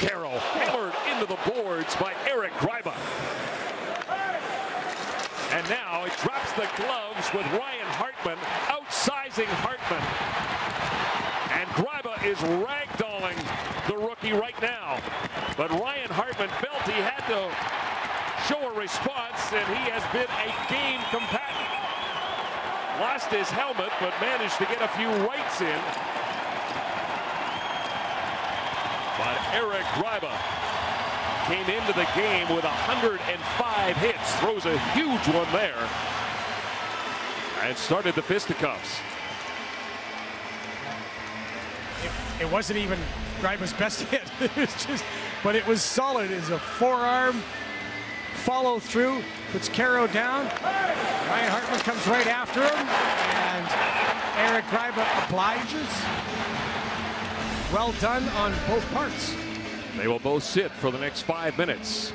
Kero hammered into the boards by Eric Gryba. And now he drops the gloves with Ryan Hartman, outsizing Hartman. And Gryba is ragdolling the rookie right now. But Ryan Hartman felt he had to show a response, and he has been a game combatant. Lost his helmet, but managed to get a few rights in. But Eric Gryba came into the game with 105 hits, throws a huge one there, and started the fisticuffs. It, it wasn't even Gryba's best hit. just, but it was solid. It's a forearm follow through, puts Kero down. Ryan Hartman comes right after him, and Eric Gryba obliges. Well done on both parts. They will both sit for the next five minutes.